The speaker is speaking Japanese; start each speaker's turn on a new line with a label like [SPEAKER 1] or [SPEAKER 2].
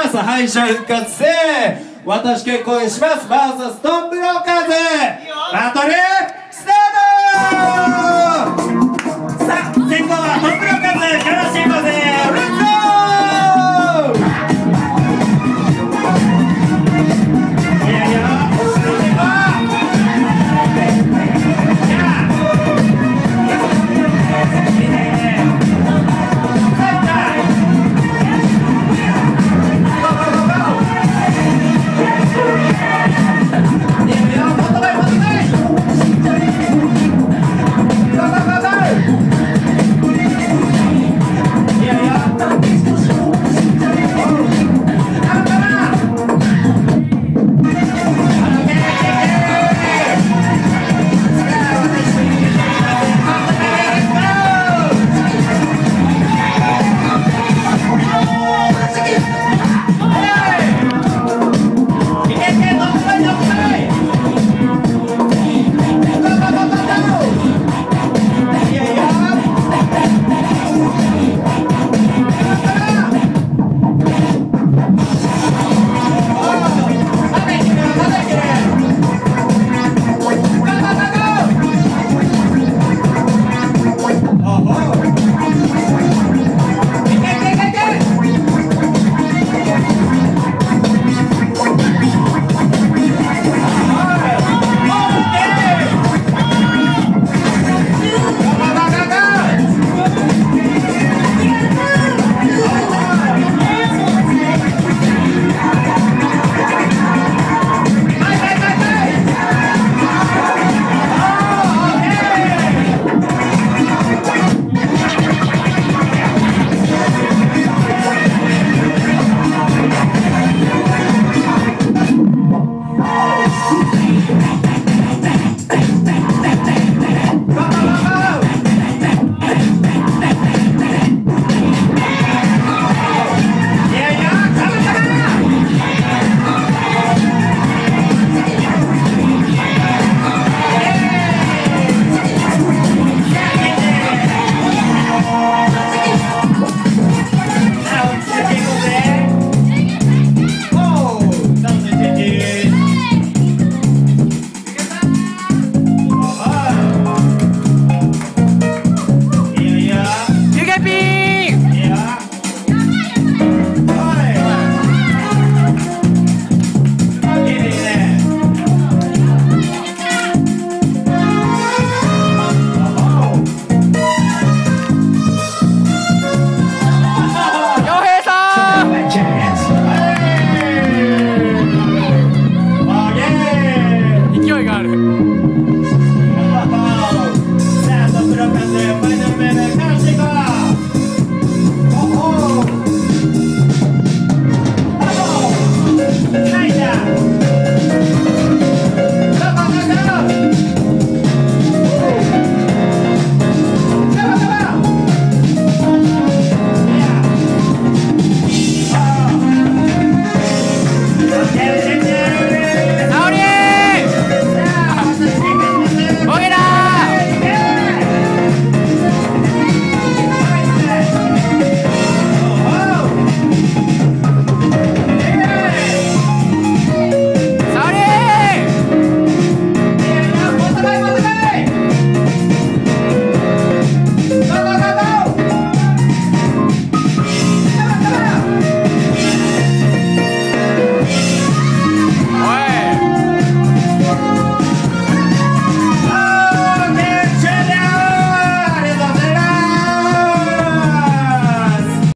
[SPEAKER 1] ます敗者復活戦。私結婚します。VS ストンプローカーズ。バトルスター